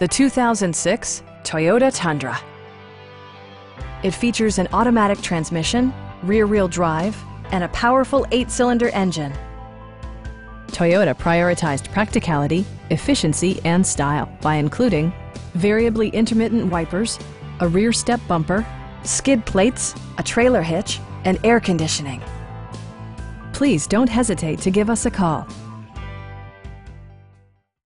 the 2006 Toyota Tundra. It features an automatic transmission, rear-wheel drive, and a powerful eight-cylinder engine. Toyota prioritized practicality, efficiency, and style by including variably intermittent wipers, a rear step bumper, skid plates, a trailer hitch, and air conditioning. Please don't hesitate to give us a call.